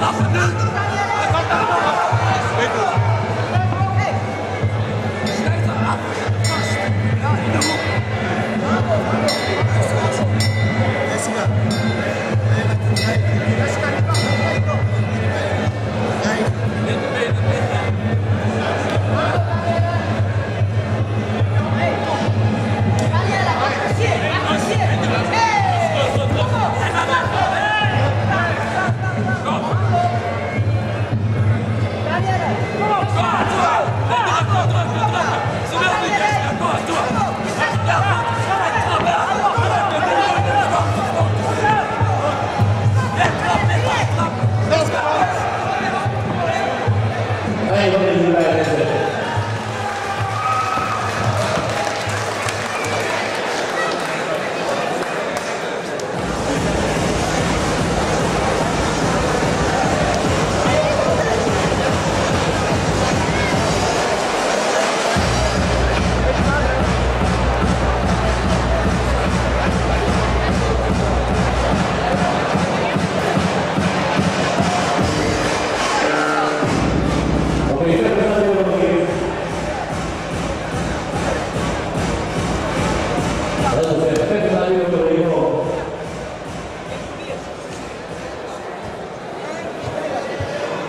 啊。Vamos,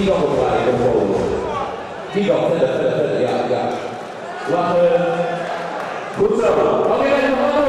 Die kant op draaien, naar voren. Die kant, verder, verder, ja, ja. Lachen. Goed zo. Oké,